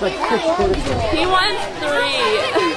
He won three.